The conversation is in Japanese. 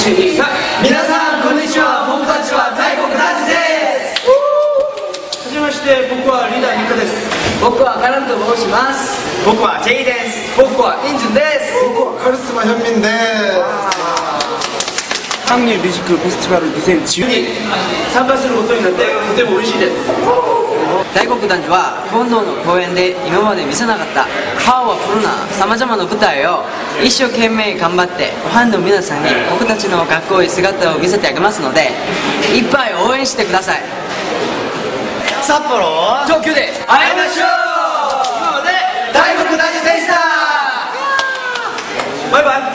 123皆さんこんにちは僕たちは大国男児ですはじめまして僕はリーダーニカです僕はカランと申します僕は J です僕はインジュンです僕はカリスマ현민です。 항일 뮤지컬 페스티벌 2010に 参加することになってとても嬉しいです。大国男児は本能の公演で今まで見せなかったパワフルなさまざまな舞台を一生懸命頑張ってファンの皆さんに僕たちのかっこいい姿を見せてあげますのでいっぱい応援してください。札幌東京で会いましょう。今まで大国男児でした。バイバイ